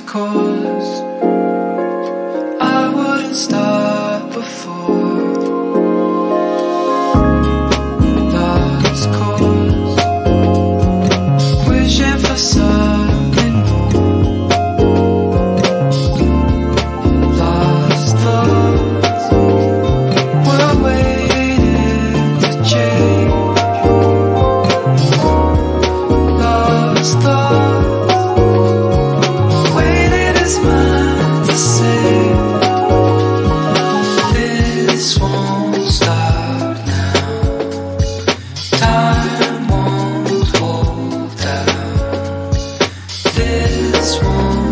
cause. This won't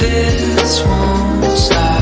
this won't stop.